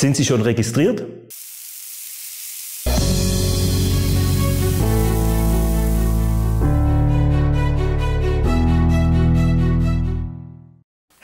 Sind Sie schon registriert?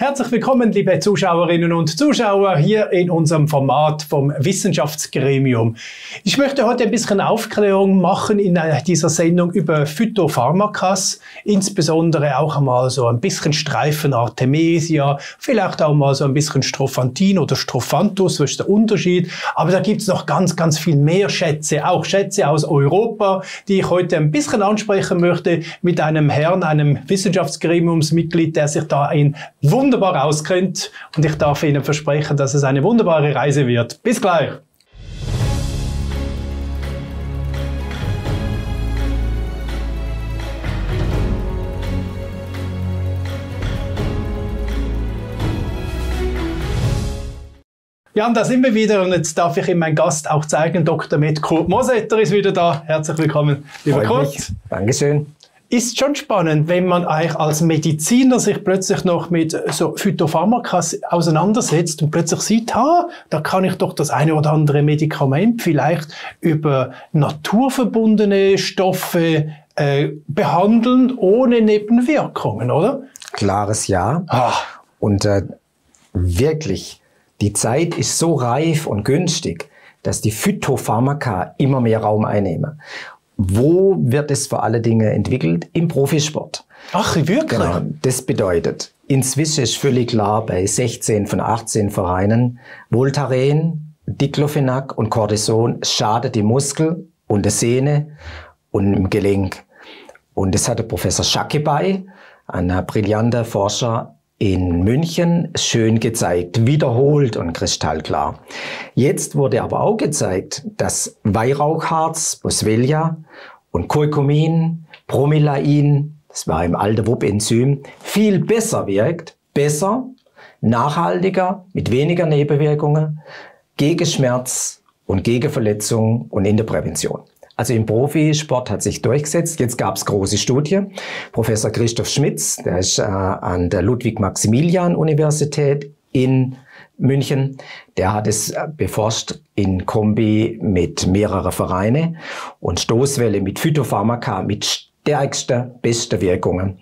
Herzlich willkommen, liebe Zuschauerinnen und Zuschauer, hier in unserem Format vom Wissenschaftsgremium. Ich möchte heute ein bisschen Aufklärung machen in dieser Sendung über Phytopharmakas, insbesondere auch einmal so ein bisschen Streifen Artemisia, vielleicht auch mal so ein bisschen Strophantin oder Strophanthus, was ist der Unterschied? Aber da gibt's noch ganz, ganz viel mehr Schätze, auch Schätze aus Europa, die ich heute ein bisschen ansprechen möchte mit einem Herrn, einem Wissenschaftsgremiumsmitglied, der sich da in wunderbar auskennt und ich darf Ihnen versprechen, dass es eine wunderbare Reise wird. Bis gleich! Ja, und da sind wir wieder und jetzt darf ich Ihnen meinen Gast auch zeigen. Dr. Med Kurt Mosetter ist wieder da. Herzlich willkommen, lieber Kurt. Dankeschön ist schon spannend, wenn man eigentlich als Mediziner sich plötzlich noch mit so Phytopharmakas auseinandersetzt und plötzlich sieht, ha, da kann ich doch das eine oder andere Medikament vielleicht über naturverbundene Stoffe äh, behandeln ohne Nebenwirkungen, oder? Klares Ja. Ah. Und äh, wirklich, die Zeit ist so reif und günstig, dass die Phytopharmaka immer mehr Raum einnehmen. Wo wird es vor allen Dingen entwickelt? Im Profisport. Ach, wirklich? Genau. Das bedeutet, inzwischen ist völlig klar bei 16 von 18 Vereinen, Voltaren, Diclofenac und Cortison schadet die Muskel und der Sehne und im Gelenk. Und das hat der Professor Schacke bei, ein brillanter Forscher in München schön gezeigt, wiederholt und kristallklar. Jetzt wurde aber auch gezeigt, dass Weihrauchharz, Boswellia und Curcumin, Bromelain, das war im alten WUP-Enzym, viel besser wirkt, besser, nachhaltiger, mit weniger Nebenwirkungen, gegen Schmerz und gegen Verletzungen und in der Prävention. Also im Profisport hat sich durchgesetzt. Jetzt gab es große Studie. Professor Christoph Schmitz, der ist äh, an der Ludwig-Maximilian-Universität in München, der hat es äh, beforscht in Kombi mit mehreren Vereinen und Stoßwelle mit Phytopharmaka, mit stärkster, bester Wirkungen.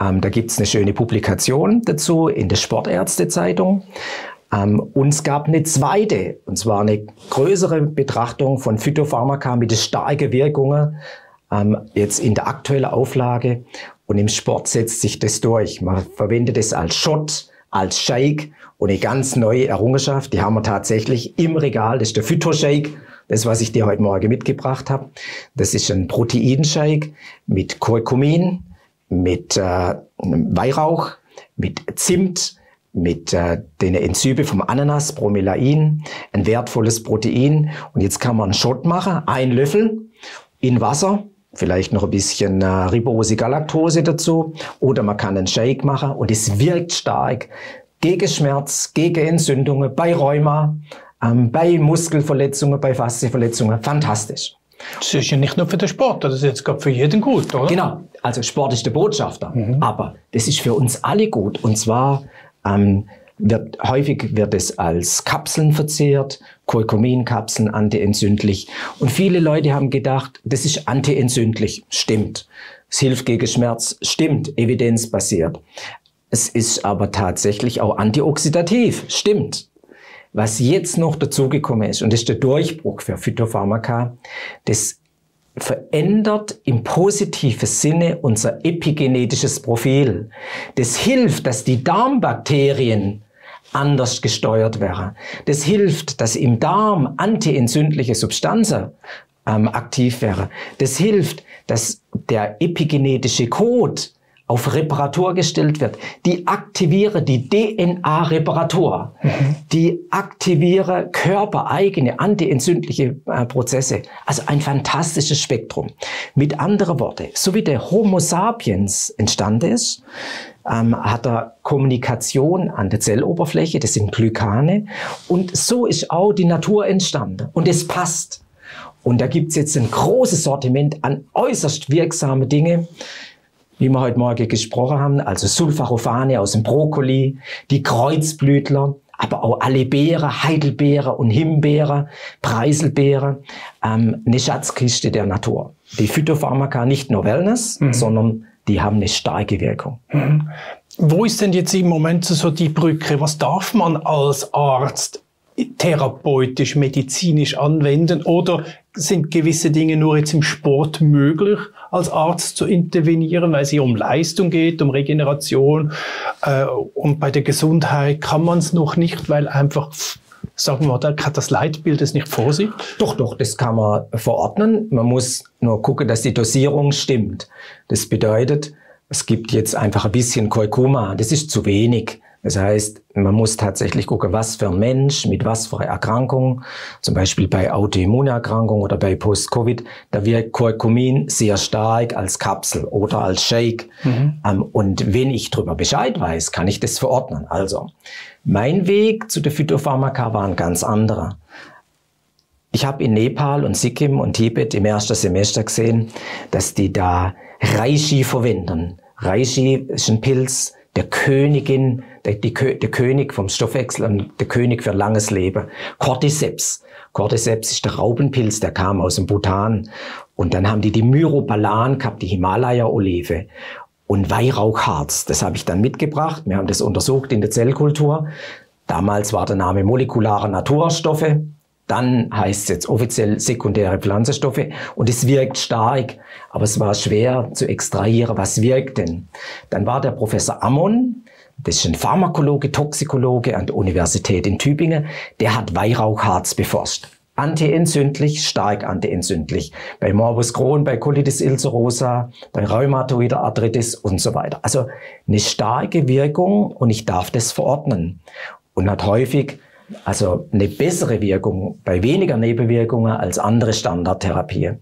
Ähm, da gibt's eine schöne Publikation dazu in der Sportärztezeitung. Ähm, und gab eine zweite, und zwar eine größere Betrachtung von Phytopharmaka mit starken Wirkungen, ähm, jetzt in der aktuellen Auflage. Und im Sport setzt sich das durch. Man verwendet es als Shot, als Shake und eine ganz neue Errungenschaft, die haben wir tatsächlich im Regal, das ist der Phytoshake. Das, was ich dir heute Morgen mitgebracht habe, das ist ein Proteinshake mit Curcumin, mit äh, Weihrauch, mit Zimt, mit äh, den Enzyme vom Ananas, Bromelain, ein wertvolles Protein. Und jetzt kann man einen Shot machen, ein Löffel in Wasser, vielleicht noch ein bisschen äh, Ribose Galaktose dazu oder man kann einen Shake machen und es wirkt stark gegen Schmerz, gegen Entzündungen, bei Rheuma, ähm, bei Muskelverletzungen, bei Faszienverletzungen. Fantastisch. Das ist ja nicht nur für den Sport, das ist jetzt gerade für jeden gut, oder? Genau, also Sport ist der Botschafter, mhm. aber das ist für uns alle gut und zwar ähm, wird, häufig wird es als Kapseln verzehrt, Curcumin-Kapseln, antientzündlich. Und viele Leute haben gedacht, das ist antientzündlich. Stimmt. Es hilft gegen Schmerz. Stimmt. Evidenzbasiert. Es ist aber tatsächlich auch antioxidativ. Stimmt. Was jetzt noch dazugekommen ist, und das ist der Durchbruch für Phytopharmaka, das verändert im positiven Sinne unser epigenetisches Profil. Das hilft, dass die Darmbakterien anders gesteuert werden. Das hilft, dass im Darm antientzündliche Substanzen ähm, aktiv wären. Das hilft, dass der epigenetische Code auf Reparatur gestellt wird. Die aktiviere die DNA-Reparatur. Mhm. Die aktiviere körpereigene antientzündliche äh, Prozesse. Also ein fantastisches Spektrum. Mit anderen Worten, so wie der Homo sapiens entstanden ist, ähm, hat er Kommunikation an der Zelloberfläche, das sind Glykane. Und so ist auch die Natur entstanden. Und es passt. Und da gibt's jetzt ein großes Sortiment an äußerst wirksame Dinge, wie wir heute Morgen gesprochen haben, also Sulforaphane aus dem Brokkoli, die Kreuzblütler, aber auch alle Beere, Heidelbeere und Himbeere, Preiselbeere, ähm, eine Schatzkiste der Natur. Die Phytopharmaka nicht nur Wellness, mhm. sondern die haben eine starke Wirkung. Mhm. Wo ist denn jetzt im Moment so die Brücke? Was darf man als Arzt therapeutisch, medizinisch anwenden? Oder sind gewisse Dinge nur jetzt im Sport möglich, als Arzt zu intervenieren, weil es hier um Leistung geht, um Regeneration? Äh, und bei der Gesundheit kann man es noch nicht, weil einfach sagen wir, da hat das Leitbild es nicht vor sich? Doch, doch, das kann man verordnen. Man muss nur gucken, dass die Dosierung stimmt. Das bedeutet, es gibt jetzt einfach ein bisschen Kurkuma. Das ist zu wenig. Das heißt, man muss tatsächlich gucken, was für ein Mensch mit was für einer Erkrankung, zum Beispiel bei Autoimmunerkrankungen oder bei Post-Covid, da wirkt Curcumin sehr stark als Kapsel oder als Shake. Mhm. Ähm, und wenn ich darüber Bescheid weiß, kann ich das verordnen. Also, mein Weg zu der Phytopharmaka war ein ganz anderer. Ich habe in Nepal und Sikkim und Tibet im ersten Semester gesehen, dass die da Reishi verwenden. Reishi ist ein Pilz der Königin der, die, der König vom Stoffwechsel und der König für langes Leben. Cordyceps. Cordyceps ist der Raubenpilz, der kam aus dem Bhutan. Und dann haben die die Myrobalan gehabt, die Himalaya-Olive. Und Weihrauchharz, das habe ich dann mitgebracht. Wir haben das untersucht in der Zellkultur. Damals war der Name molekulare Naturstoffe. Dann heißt es jetzt offiziell sekundäre Pflanzenstoffe und es wirkt stark, aber es war schwer zu extrahieren, was wirkt denn. Dann war der Professor Ammon, das ist ein Pharmakologe, Toxikologe an der Universität in Tübingen, der hat Weihrauchharz beforscht. Antientzündlich, stark antientzündlich. Bei Morbus Crohn, bei Colitis ulcerosa, bei Rheumatoider Arthritis und so weiter. Also eine starke Wirkung und ich darf das verordnen. Und hat häufig also eine bessere Wirkung bei weniger Nebenwirkungen als andere Standardtherapie.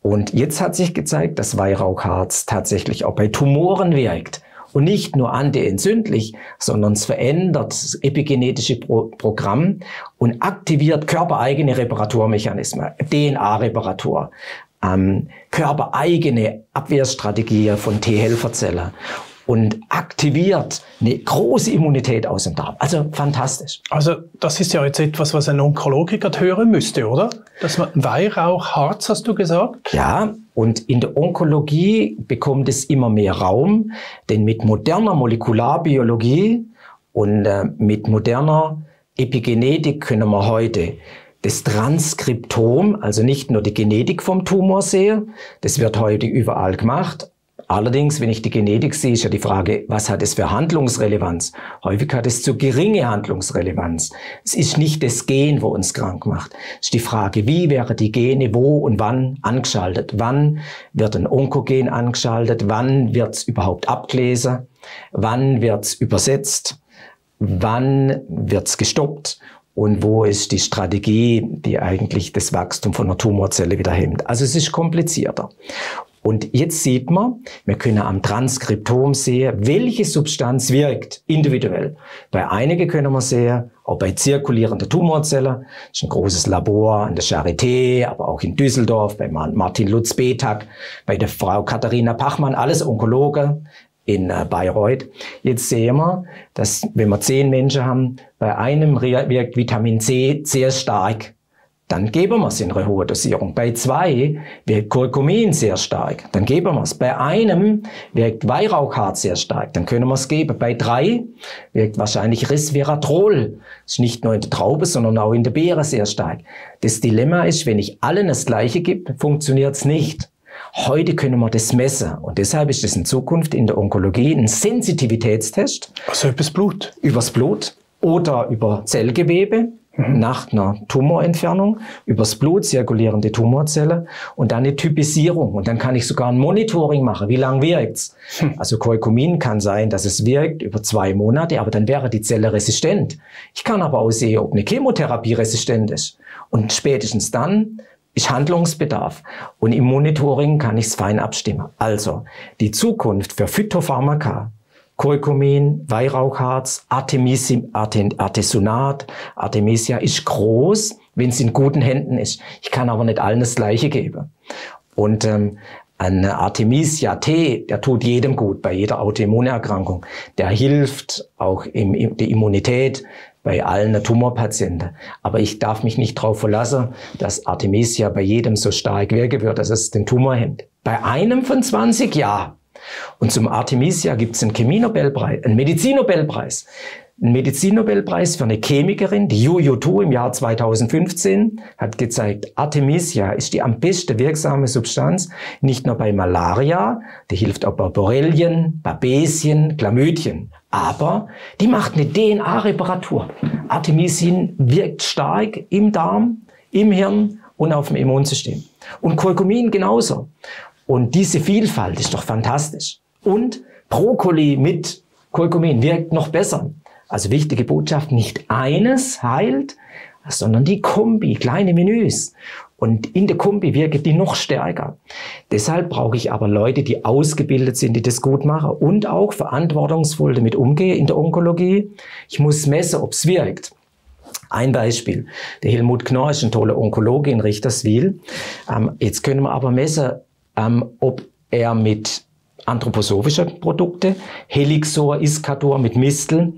Und jetzt hat sich gezeigt, dass Weihrauchharz tatsächlich auch bei Tumoren wirkt und nicht nur antientzündlich, sondern es verändert das epigenetische Pro Programm und aktiviert körpereigene Reparaturmechanismen, DNA-Reparatur, ähm, körpereigene Abwehrstrategie von T-Helferzellen und aktiviert eine große Immunität aus dem Darm. Also fantastisch. Also das ist ja jetzt etwas, was ein Onkologiker hören müsste, oder? Dass man Weihrauchharz, hast du gesagt? Ja, und in der Onkologie bekommt es immer mehr Raum, denn mit moderner Molekularbiologie und äh, mit moderner Epigenetik können wir heute das Transkriptom, also nicht nur die Genetik vom Tumor sehen, das wird heute überall gemacht, Allerdings, wenn ich die Genetik sehe, ist ja die Frage, was hat es für Handlungsrelevanz? Häufig hat es zu geringe Handlungsrelevanz. Es ist nicht das Gen, wo uns krank macht. Es ist die Frage, wie wäre die Gene wo und wann angeschaltet? Wann wird ein Onkogen angeschaltet? Wann wird es überhaupt abgelesen? Wann wird es übersetzt? Wann wird es gestoppt? und wo ist die Strategie, die eigentlich das Wachstum von einer Tumorzelle wieder hemmt. Also es ist komplizierter. Und jetzt sieht man, wir können am Transkriptom sehen, welche Substanz wirkt, individuell. Bei einigen können wir sehen, auch bei zirkulierenden Tumorzellen, das ist ein großes Labor an der Charité, aber auch in Düsseldorf, bei Martin Lutz Betag, bei der Frau Katharina Pachmann, alles Onkologe in äh, Bayreuth. Jetzt sehen wir, dass wenn wir zehn Menschen haben, bei einem wirkt Vitamin C sehr stark dann geben wir es in einer hohen Dosierung. Bei zwei wirkt Curcumin sehr stark, dann geben wir es. Bei einem wirkt Weihrauchharz sehr stark, dann können wir es geben. Bei drei wirkt wahrscheinlich Resveratrol. Das ist nicht nur in der Traube, sondern auch in der Beere sehr stark. Das Dilemma ist, wenn ich allen das Gleiche gebe, funktioniert es nicht. Heute können wir das messen und deshalb ist es in Zukunft in der Onkologie ein Sensitivitätstest. Also übers Blut? Übers Blut oder über Zellgewebe Mhm. nach einer Tumorentfernung übers Blut zirkulierende Tumorzelle und dann eine Typisierung. Und dann kann ich sogar ein Monitoring machen. Wie lang wirkt's? Hm. Also Curcumin kann sein, dass es wirkt über zwei Monate, aber dann wäre die Zelle resistent. Ich kann aber auch sehen, ob eine Chemotherapie resistent ist. Und spätestens dann ist Handlungsbedarf. Und im Monitoring kann ich es fein abstimmen. Also, die Zukunft für Phytopharmaka Curcumin, Weihrauchharz, Artemisium, Artesunat, Artemisia ist groß, wenn es in guten Händen ist. Ich kann aber nicht allen das Gleiche geben. Und ähm, ein Artemisia T, der tut jedem gut bei jeder Autoimmunerkrankung. Der hilft auch im, die Immunität bei allen Tumorpatienten. Aber ich darf mich nicht darauf verlassen, dass Artemisia bei jedem so stark wirken wird, dass es den Tumor hemmt. Bei einem von 20 ja. Und zum Artemisia gibt es einen Chemie-Nobelpreis, einen Medizin-Nobelpreis. Ein Medizinnobelpreis für eine Chemikerin, die Yu Yu Tu im Jahr 2015, hat gezeigt, Artemisia ist die am besten wirksame Substanz, nicht nur bei Malaria, die hilft auch bei Borrelien, Babesien, Chlamydien, aber die macht eine DNA-Reparatur. Artemisin wirkt stark im Darm, im Hirn und auf dem Immunsystem. Und Curcumin genauso. Und diese Vielfalt ist doch fantastisch. Und Brokkoli mit Curcumin wirkt noch besser. Also wichtige Botschaft, nicht eines heilt, sondern die Kombi, kleine Menüs. Und in der Kombi wirken die noch stärker. Deshalb brauche ich aber Leute, die ausgebildet sind, die das gut machen und auch verantwortungsvoll damit umgehen in der Onkologie. Ich muss messen, ob es wirkt. Ein Beispiel. Der Helmut Knorr ist ein toller Onkologe in Richterswil. Ähm, jetzt können wir aber messen, ähm, ob er mit anthroposophische Produkte, Helixor, Iskator mit Mistel,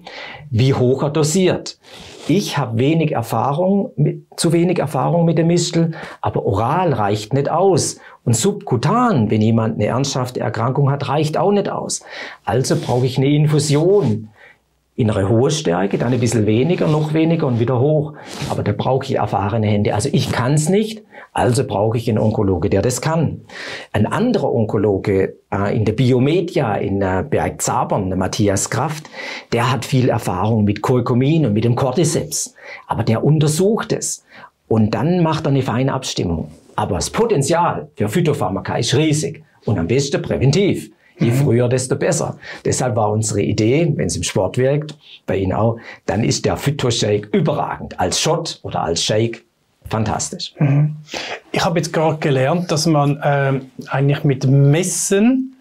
wie hoch er dosiert. Ich habe wenig Erfahrung, zu wenig Erfahrung mit dem Mistel, aber oral reicht nicht aus. Und subkutan, wenn jemand eine ernsthafte Erkrankung hat, reicht auch nicht aus. Also brauche ich eine Infusion innere hohe Stärke, dann ein bisschen weniger, noch weniger und wieder hoch. Aber da brauche ich erfahrene Hände. Also ich kann es nicht, also brauche ich einen Onkologe, der das kann. Ein anderer Onkologe äh, in der Biomedia in äh, Berg Zabern, Matthias Kraft, der hat viel Erfahrung mit Curcumin und mit dem Cordyceps. Aber der untersucht es. Und dann macht er eine feine Abstimmung. Aber das Potenzial für Phytopharmaka ist riesig und am besten präventiv. Je mhm. früher, desto besser. Deshalb war unsere Idee, wenn es im Sport wirkt, bei Ihnen auch, dann ist der Phytoshake überragend. Als Shot oder als Shake fantastisch. Mhm. Ich habe jetzt gerade gelernt, dass man äh, eigentlich mit Messen,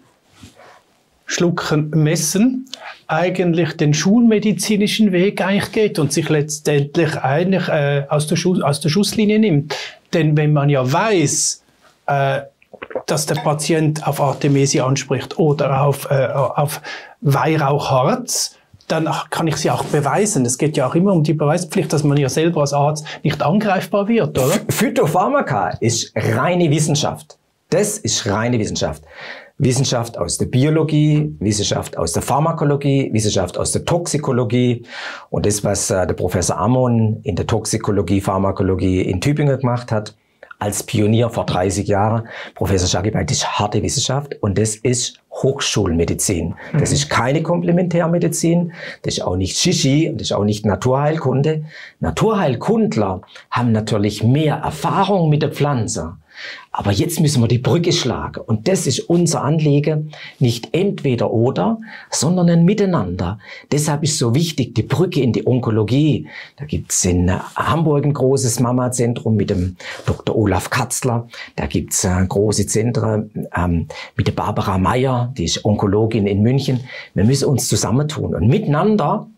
Schlucken messen, eigentlich den schulmedizinischen Weg eigentlich geht und sich letztendlich eigentlich äh, aus, der aus der Schusslinie nimmt. Denn wenn man ja weiß, äh, dass der Patient auf Artemisia anspricht oder auf, äh, auf Weihrauchharz, dann kann ich sie auch beweisen. Es geht ja auch immer um die Beweispflicht, dass man ja selber als Arzt nicht angreifbar wird, oder? Phytopharmaka ist reine Wissenschaft. Das ist reine Wissenschaft. Wissenschaft aus der Biologie, Wissenschaft aus der Pharmakologie, Wissenschaft aus der Toxikologie. Und das, was äh, der Professor Amon in der Toxikologie, Pharmakologie in Tübingen gemacht hat, als Pionier vor 30 Jahren. Professor Schagibay, das ist harte Wissenschaft und das ist Hochschulmedizin. Das mhm. ist keine Komplementärmedizin, das ist auch nicht Shishi und das ist auch nicht Naturheilkunde. Naturheilkundler haben natürlich mehr Erfahrung mit der Pflanze. Aber jetzt müssen wir die Brücke schlagen. Und das ist unser Anliegen. Nicht entweder oder, sondern ein Miteinander. Deshalb ist so wichtig die Brücke in die Onkologie. Da gibt's in Hamburg ein großes Mama-Zentrum mit dem Dr. Olaf Katzler. Da gibt's äh, große Zentren ähm, mit der Barbara Meyer, die ist Onkologin in München. Wir müssen uns zusammentun und miteinander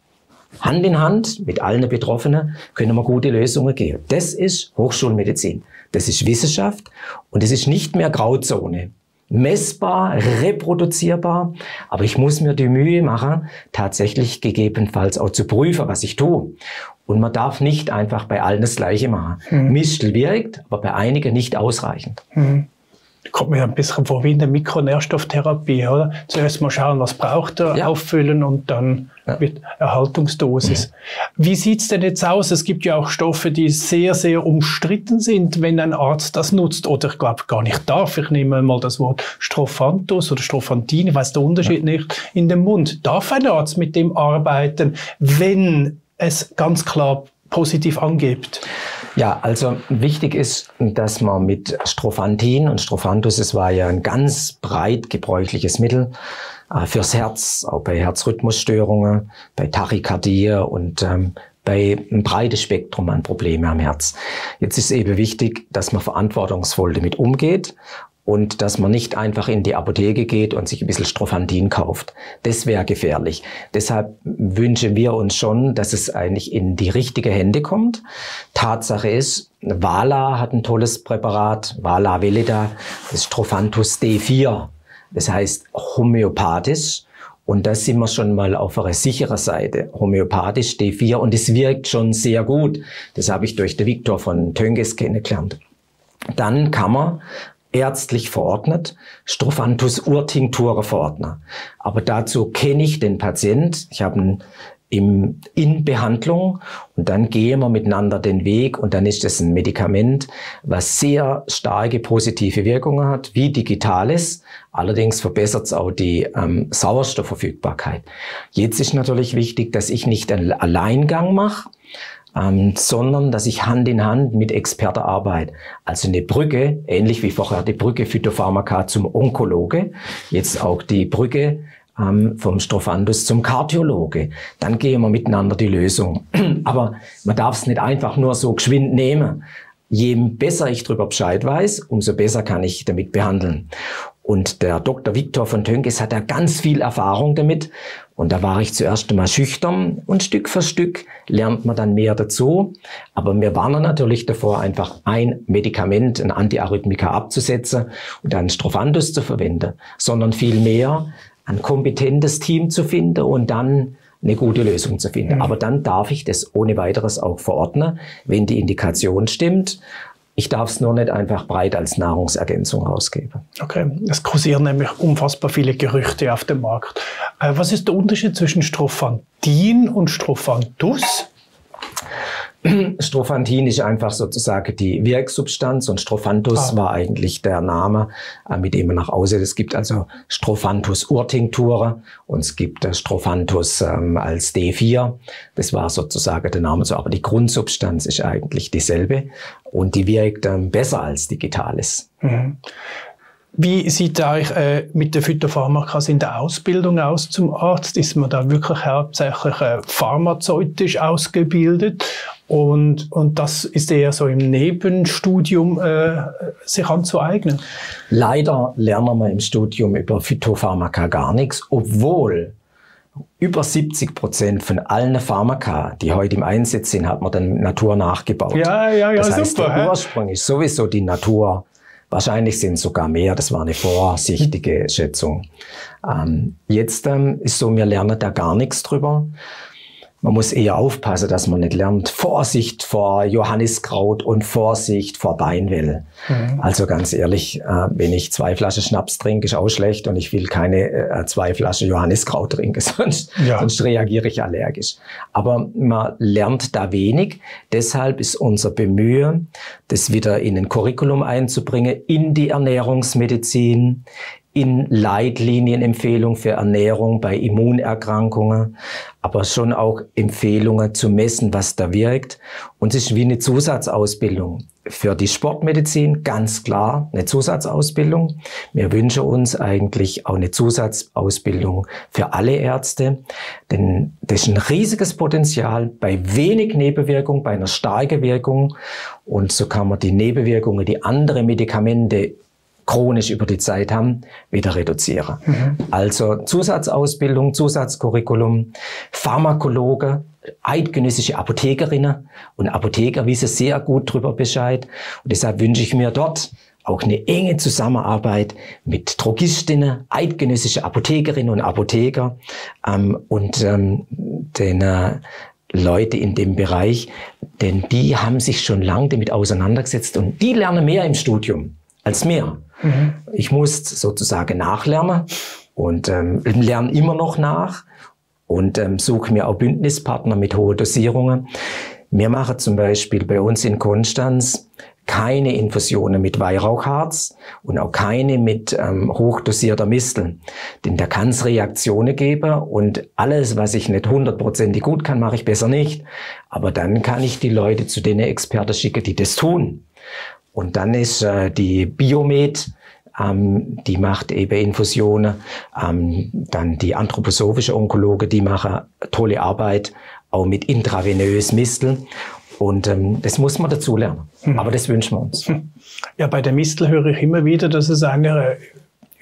Hand in Hand mit allen Betroffenen können wir gute Lösungen geben. Das ist Hochschulmedizin. Das ist Wissenschaft und es ist nicht mehr Grauzone. Messbar, reproduzierbar, aber ich muss mir die Mühe machen, tatsächlich gegebenenfalls auch zu prüfen, was ich tue. Und man darf nicht einfach bei allen das Gleiche machen. Mhm. Mistel wirkt, aber bei einigen nicht ausreichend. Mhm kommt mir ein bisschen vor wie in der Mikronährstofftherapie, oder? Zuerst mal schauen, was braucht er, ja. auffüllen und dann ja. mit Erhaltungsdosis. Mhm. Wie sieht's denn jetzt aus? Es gibt ja auch Stoffe, die sehr, sehr umstritten sind, wenn ein Arzt das nutzt oder ich glaube gar nicht darf. Ich nehme mal das Wort Strophanthus oder Strophantin, ich weiß den Unterschied ja. nicht, in den Mund. Darf ein Arzt mit dem arbeiten, wenn es ganz klar positiv angibt? Ja, also wichtig ist, dass man mit Strophantin und Strophanthus, es war ja ein ganz breit gebräuchliches Mittel äh, fürs Herz, auch bei Herzrhythmusstörungen, bei Tachykardie und ähm, bei einem breites Spektrum an Problemen am Herz. Jetzt ist eben wichtig, dass man verantwortungsvoll damit umgeht und dass man nicht einfach in die Apotheke geht und sich ein bisschen Strophantin kauft. Das wäre gefährlich. Deshalb wünschen wir uns schon, dass es eigentlich in die richtige Hände kommt. Tatsache ist, Vala hat ein tolles Präparat, Vala Veleda, das Strophanthus D4. Das heißt homöopathisch Und da sind wir schon mal auf einer sicheren Seite, homöopathisch D4 und es wirkt schon sehr gut. Das habe ich durch den Viktor von Tönges kennengelernt. Dann kann man ärztlich verordnet, Strophanthus urtinctura verordnen. Aber dazu kenne ich den Patient. Ich habe ihn im, in Behandlung und dann gehen wir miteinander den Weg und dann ist es ein Medikament, was sehr starke positive Wirkungen hat, wie Digitales. Allerdings verbessert es auch die ähm, Sauerstoffverfügbarkeit. Jetzt ist natürlich wichtig, dass ich nicht einen Alleingang mache, ähm, sondern dass ich Hand in Hand mit Experten arbeite. Also eine Brücke, ähnlich wie vorher die Brücke Phytopharmaka zum Onkologe, jetzt auch die Brücke ähm, vom Strophandus zum Kardiologe. Dann gehen wir miteinander die Lösung. Aber man darf es nicht einfach nur so geschwind nehmen. Je besser ich darüber Bescheid weiß, umso besser kann ich damit behandeln. Und der Dr. Viktor von Tönkes hat da ganz viel Erfahrung damit. Und da war ich zuerst einmal schüchtern und Stück für Stück lernt man dann mehr dazu. Aber wir warnen natürlich davor, einfach ein Medikament, ein Antiarrhythmika abzusetzen und dann Strophandus zu verwenden, sondern vielmehr ein kompetentes Team zu finden und dann eine gute Lösung zu finden. Mhm. Aber dann darf ich das ohne weiteres auch verordnen, wenn die Indikation stimmt. Ich darf es nur nicht einfach breit als Nahrungsergänzung rausgeben. Okay, es kursieren nämlich unfassbar viele Gerüchte auf dem Markt. Was ist der Unterschied zwischen Strophantin und Strophanthus? Strophantin ist einfach sozusagen die Wirksubstanz und Strophanthus ah. war eigentlich der Name, äh, mit dem man nach außen. Es gibt also Strophanthus Urtinkture und es gibt äh, Strophanthus ähm, als D4. Das war sozusagen der Name so, aber die Grundsubstanz ist eigentlich dieselbe und die wirkt ähm, besser als Digitales. Mhm. Wie sieht eigentlich äh, mit der Phytopharmakas in der Ausbildung aus zum Arzt? Ist man da wirklich hauptsächlich äh, pharmazeutisch ausgebildet und, und das ist eher so im Nebenstudium äh, sich anzueignen. Leider lernen wir im Studium über Phytopharmaka gar nichts, obwohl über 70 Prozent von allen Pharmaka, die heute im Einsatz sind, hat man dann Natur nachgebaut. Ja, ja, ja, das heißt, super. Der Ursprung ist sowieso die Natur. Wahrscheinlich sind es sogar mehr. Das war eine vorsichtige Schätzung. Ähm, jetzt ähm, ist so, wir lernen da gar nichts drüber. Man muss eher aufpassen, dass man nicht lernt. Vorsicht vor Johanniskraut und Vorsicht vor Beinwell. Mhm. Also ganz ehrlich, äh, wenn ich zwei Flaschen Schnaps trinke, ist auch schlecht und ich will keine äh, zwei Flaschen Johanniskraut trinken, sonst, ja. sonst reagiere ich allergisch. Aber man lernt da wenig. Deshalb ist unser Bemühen, das wieder in ein Curriculum einzubringen, in die Ernährungsmedizin, in Leitlinienempfehlungen für Ernährung bei Immunerkrankungen, aber schon auch Empfehlungen zu messen, was da wirkt. Und es ist wie eine Zusatzausbildung. Für die Sportmedizin ganz klar eine Zusatzausbildung. Wir wünschen uns eigentlich auch eine Zusatzausbildung für alle Ärzte, denn das ist ein riesiges Potenzial bei wenig Nebenwirkung, bei einer starken Wirkung. Und so kann man die Nebenwirkungen, die andere Medikamente chronisch über die Zeit haben, wieder reduzieren. Mhm. Also Zusatzausbildung, Zusatzcurriculum, Pharmakologe, eidgenössische Apothekerinnen und Apotheker wissen sehr gut darüber Bescheid. Und deshalb wünsche ich mir dort auch eine enge Zusammenarbeit mit Drogistinnen, eidgenössische Apothekerinnen und Apotheker ähm, und ähm, den äh, Leute in dem Bereich, denn die haben sich schon lange damit auseinandergesetzt und die lernen mehr im Studium als mir. Mhm. Ich muss sozusagen nachlernen und ähm, lerne immer noch nach und ähm, suche mir auch Bündnispartner mit hohen Dosierungen. Wir machen zum Beispiel bei uns in Konstanz keine Infusionen mit Weihrauchharz und auch keine mit ähm, hochdosierter Mistel. Denn da kann es Reaktionen geben und alles, was ich nicht hundertprozentig gut kann, mache ich besser nicht. Aber dann kann ich die Leute zu den Experten schicken, die das tun. Und dann ist äh, die Biomed, ähm, die macht eben Infusionen. Ähm, dann die anthroposophische Onkologe, die machen tolle Arbeit, auch mit intravenös Misteln. Und ähm, das muss man dazu lernen. Hm. Aber das wünschen wir uns. Hm. Ja, bei der Mistel höre ich immer wieder, dass es eine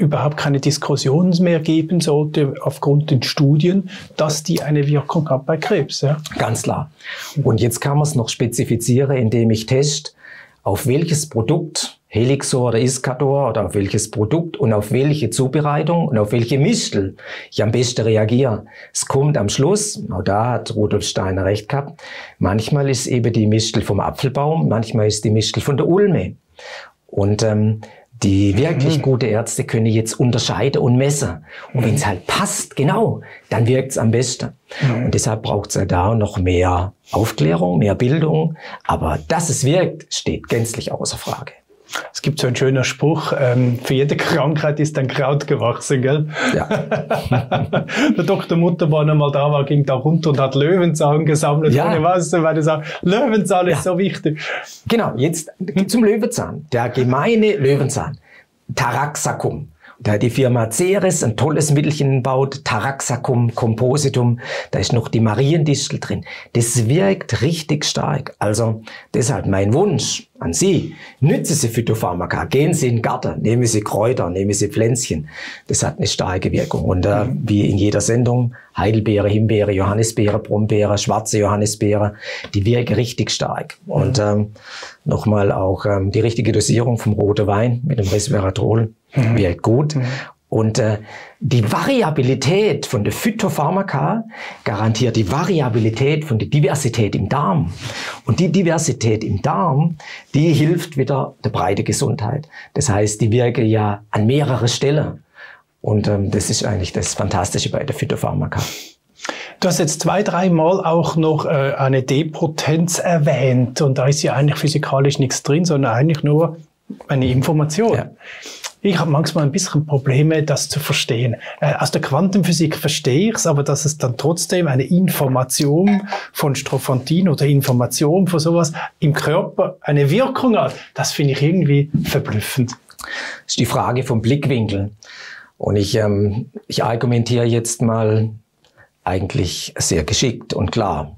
überhaupt keine Diskussionen mehr geben sollte aufgrund den Studien, dass die eine Wirkung hat bei Krebs. Ja? Ganz klar. Und jetzt kann man es noch spezifizieren, indem ich teste, auf welches Produkt Helixor oder Iscador oder auf welches Produkt und auf welche Zubereitung und auf welche Mischtel ich am besten reagiere. Es kommt am Schluss, auch da hat Rudolf Steiner recht gehabt, manchmal ist eben die Mischtel vom Apfelbaum, manchmal ist die Mischtel von der Ulme. Und ähm, die wirklich mhm. gute Ärzte können jetzt unterscheiden und messen. Und wenn es halt passt, genau, dann wirkt es am besten. Mhm. Und deshalb braucht es ja da noch mehr Aufklärung, mehr Bildung. Aber dass es wirkt, steht gänzlich außer Frage. Es gibt so einen schönen Spruch, ähm, für jede Krankheit ist ein Kraut gewachsen, gell? Ja. der Dr. Mutter war einmal da, war, ging da runter und hat Löwenzahn gesammelt. Ja. Ohne was, weil er sagt, Löwenzahn ja. ist so wichtig. Genau, jetzt zum Löwenzahn. Der gemeine Löwenzahn. Taraxacum. Da hat die Firma Ceres ein tolles Mittelchen gebaut, Taraxacum Compositum. Da ist noch die Mariendistel drin. Das wirkt richtig stark. Also deshalb mein Wunsch an Sie, nützen Sie Phytopharmaka, gehen Sie in den Garten, nehmen Sie Kräuter, nehmen Sie Pflänzchen. Das hat eine starke Wirkung. Und äh, wie in jeder Sendung, Heidelbeere, Himbeere, Johannisbeere, Brombeere, schwarze Johannisbeere, die wirken richtig stark. Und ähm, nochmal auch ähm, die richtige Dosierung vom roten Wein mit dem Resveratrol mhm. wirkt gut. Und äh, die Variabilität von der Phytopharmaka garantiert die Variabilität von der Diversität im Darm. Und die Diversität im Darm, die hilft wieder der breite Gesundheit. Das heißt, die wirken ja an mehrere Stellen. Und ähm, das ist eigentlich das Fantastische bei der Phytopharmaka. Du hast jetzt zwei, dreimal auch noch äh, eine Depotenz erwähnt und da ist ja eigentlich physikalisch nichts drin, sondern eigentlich nur eine Information. Ja. Ich habe manchmal ein bisschen Probleme, das zu verstehen. Äh, aus der Quantenphysik verstehe ich es, aber dass es dann trotzdem eine Information von Strophantin oder Information von sowas im Körper eine Wirkung hat, das finde ich irgendwie verblüffend. Das ist die Frage vom Blickwinkel. Und ich, ähm, ich argumentiere jetzt mal eigentlich sehr geschickt und klar.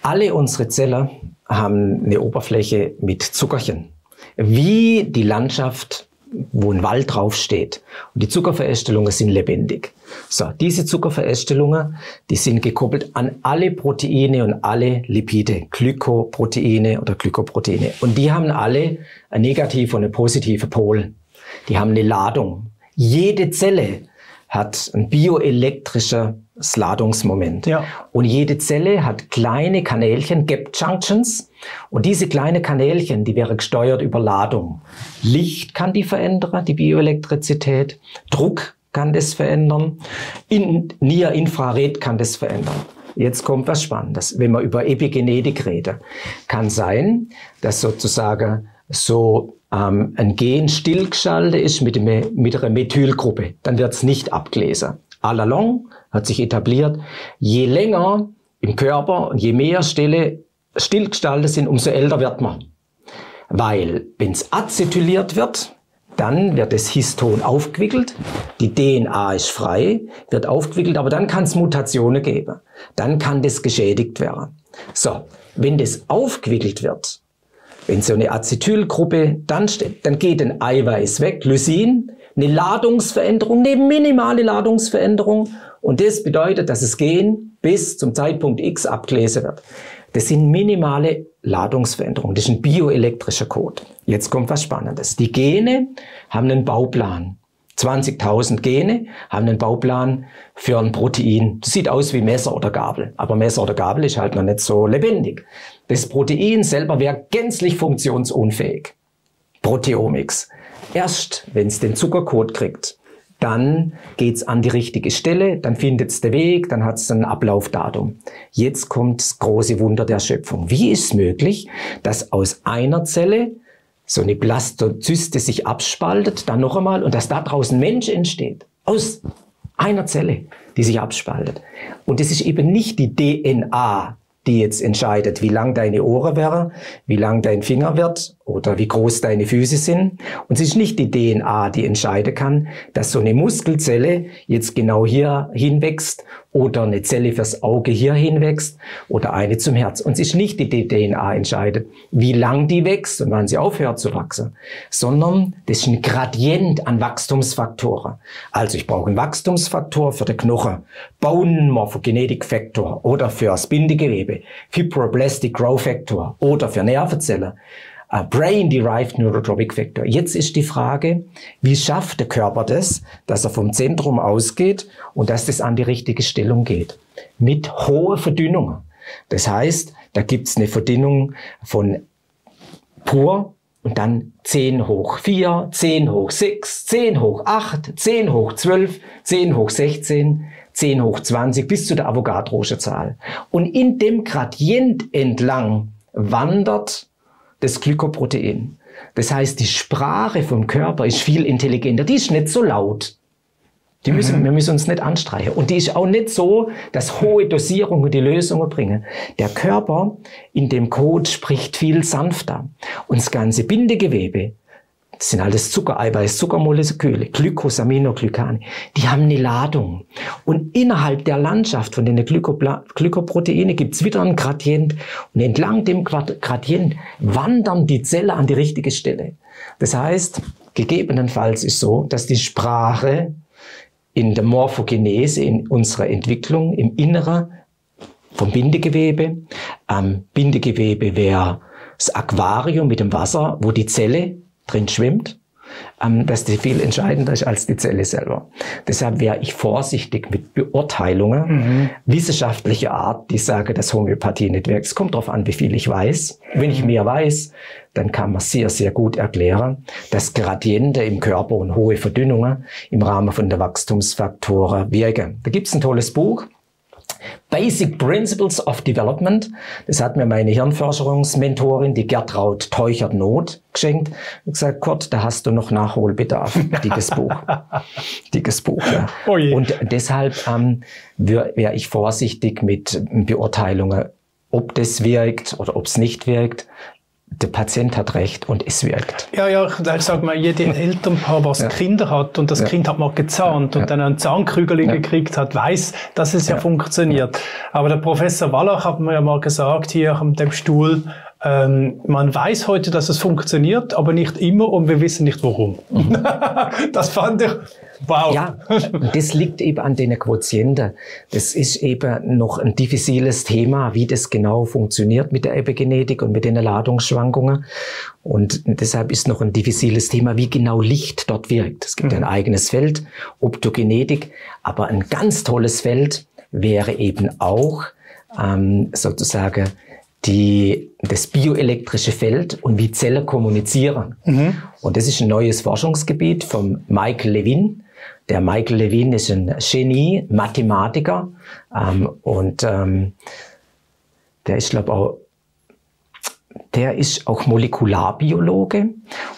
Alle unsere Zellen haben eine Oberfläche mit Zuckerchen wie die Landschaft, wo ein Wald draufsteht. Und die Zuckerverästelungen sind lebendig. So, diese Zuckerverästelungen, die sind gekoppelt an alle Proteine und alle Lipide, Glykoproteine oder Glykoproteine. Und die haben alle ein negativ und ein positive Pol. Die haben eine Ladung. Jede Zelle hat ein bioelektrisches Ladungsmoment. Ja. Und jede Zelle hat kleine Kanälchen, Gap Junctions. Und diese kleinen Kanälchen, die wären gesteuert über Ladung. Licht kann die verändern, die Bioelektrizität. Druck kann das verändern. In, Nier-Infrared kann das verändern. Jetzt kommt was Spannendes. Wenn wir über Epigenetik reden, kann sein, dass sozusagen so ähm, ein Gen stillgeschaltet ist mit, dem, mit einer Methylgruppe, dann wird es nicht abgelesen. All along hat sich etabliert, je länger im Körper und je mehr Stelle stillgestaltet sind, umso älter wird man. Weil, wenn es acetyliert wird, dann wird das Histon aufgewickelt, die DNA ist frei, wird aufgewickelt, aber dann kann es Mutationen geben. Dann kann das geschädigt werden. So, wenn das aufgewickelt wird, wenn so eine Acetylgruppe dann steht, dann geht ein Eiweiß weg, Lysin, eine Ladungsveränderung, eine minimale Ladungsveränderung. Und das bedeutet, dass es Gen bis zum Zeitpunkt X abgelesen wird. Das sind minimale Ladungsveränderungen. Das ist ein bioelektrischer Code. Jetzt kommt was Spannendes. Die Gene haben einen Bauplan. 20.000 Gene haben einen Bauplan für ein Protein. Das sieht aus wie Messer oder Gabel. Aber Messer oder Gabel ist halt noch nicht so lebendig. Das Protein selber wäre gänzlich funktionsunfähig. Proteomics. Erst wenn es den Zuckercode kriegt, dann geht's an die richtige Stelle, dann findet es den Weg, dann hat es ein Ablaufdatum. Jetzt kommt das große Wunder der Schöpfung. Wie ist möglich, dass aus einer Zelle so eine Blastozyste sich abspaltet, dann noch einmal, und dass da draußen Mensch entsteht? Aus einer Zelle, die sich abspaltet. Und es ist eben nicht die DNA, die jetzt entscheidet, wie lang deine Ohren wäre, wie lang dein Finger wird oder wie groß deine Füße sind. Und es ist nicht die DNA, die entscheiden kann, dass so eine Muskelzelle jetzt genau hier hinwächst oder eine Zelle fürs Auge hier hinwächst oder eine zum Herz. Und es ist nicht die DNA entscheidet, wie lang die wächst und wann sie aufhört zu wachsen, sondern das ist ein Gradient an Wachstumsfaktoren. Also ich brauche einen Wachstumsfaktor für den Knochen, Bone Morphogenetic Factor oder für das Bindegewebe Bindegewebe, Fibroblastic Growth Factor oder für Nervenzellen, äh, Brain-Derived Neurotropic Factor. Jetzt ist die Frage, wie schafft der Körper das, dass er vom Zentrum ausgeht und dass das an die richtige Stellung geht? Mit hoher Verdünnung. Das heißt, da gibt's eine Verdünnung von pur und dann 10 hoch 4, 10 hoch 6, 10 hoch 8, 10 hoch 12, 10 hoch 16, 10 hoch 20 bis zu der Avogadrosche Zahl. Und in dem Gradient entlang wandert das Glykoprotein. Das heißt, die Sprache vom Körper ist viel intelligenter. Die ist nicht so laut. Die müssen, mhm. Wir müssen uns nicht anstreichen. Und die ist auch nicht so, dass hohe Dosierungen die Lösungen bringen. Der Körper in dem Code spricht viel sanfter. Und das ganze Bindegewebe, das sind alles Zuckereiweiß, Zuckermoleküle, Glycosaminoglycane, die haben eine Ladung. Und innerhalb der Landschaft von den Glykoproteine gibt es wieder ein Gradient. Und entlang dem Gradient wandern die Zellen an die richtige Stelle. Das heißt, gegebenenfalls ist so, dass die Sprache in der Morphogenese, in unserer Entwicklung im Inneren vom Bindegewebe. Am Bindegewebe wäre das Aquarium mit dem Wasser, wo die Zelle drin schwimmt, ähm, dass die viel entscheidender ist als die Zelle selber. Deshalb wäre ich vorsichtig mit Beurteilungen mhm. wissenschaftlicher Art, die sagen, dass Homöopathie nicht wirkt. Es kommt darauf an, wie viel ich weiß. Wenn ich mehr weiß, dann kann man sehr, sehr gut erklären, dass Gradiente im Körper und hohe Verdünnungen im Rahmen von der Wachstumsfaktoren wirken. Da gibt es ein tolles Buch, Basic Principles of Development. Das hat mir meine Hirnforschungsmentorin, die Gertraud Teuchert-Not, geschenkt. Und gesagt, Kurt, da hast du noch Nachholbedarf. Dickes Buch. Dickes Buch, ja. Oh Und deshalb ähm, wäre wär ich vorsichtig mit Beurteilungen, ob das wirkt oder ob es nicht wirkt der Patient hat recht und es wirkt. Ja, ja, ich sage mal, jede Elternpaar, was ja. Kinder hat und das ja. Kind hat mal gezahnt ja. und dann einen Zahnkrügel gekriegt hat, weiß, dass es ja, funktioniert. Aber der Professor Wallach hat mir ja mal gesagt, hier an dem Stuhl, ähm, man weiß heute, dass es funktioniert, aber nicht immer und wir wissen nicht warum. Mhm. das fand ich wow. Ja, das liegt eben an den Quotienten. Das ist eben noch ein diffiziles Thema, wie das genau funktioniert mit der Epigenetik und mit den Ladungsschwankungen. Und deshalb ist noch ein diffiziles Thema, wie genau Licht dort wirkt. Es gibt mhm. ein eigenes Feld, Optogenetik, aber ein ganz tolles Feld wäre eben auch ähm, sozusagen die, das bioelektrische Feld und wie Zellen kommunizieren. Mhm. Und das ist ein neues Forschungsgebiet von Michael Levin. Der Michael Levin ist ein Genie, Mathematiker ähm, und ähm, der ist, glaube auch der ist auch Molekularbiologe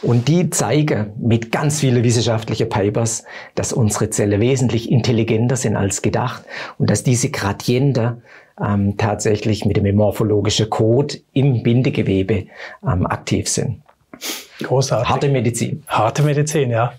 und die zeigen mit ganz vielen wissenschaftlichen Papers, dass unsere Zellen wesentlich intelligenter sind als gedacht und dass diese Gradiente ähm, tatsächlich mit dem morphologischen Code im Bindegewebe ähm, aktiv sind. Großartig. Harte Medizin. Harte Medizin, ja.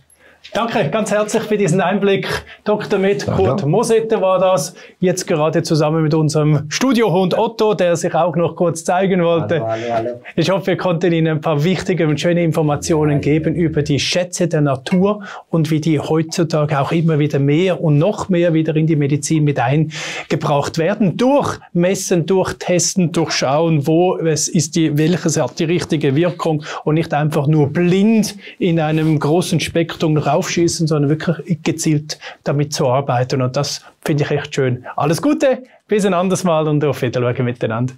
Danke ganz herzlich für diesen Einblick. Dr. Med Kurt Mosette war das. Jetzt gerade zusammen mit unserem Studiohund Otto, der sich auch noch kurz zeigen wollte. Hallo, hallo, hallo. Ich hoffe, wir konnten Ihnen ein paar wichtige und schöne Informationen geben über die Schätze der Natur und wie die heutzutage auch immer wieder mehr und noch mehr wieder in die Medizin mit eingebracht werden. Durch Messen, durch Testen, durch Schauen, wo es ist die, welches hat die richtige Wirkung und nicht einfach nur blind in einem großen Spektrum draufschießen, sondern wirklich gezielt damit zu arbeiten. Und das finde ich echt schön. Alles Gute, bis ein anderes Mal und auf Wiedersehen miteinander.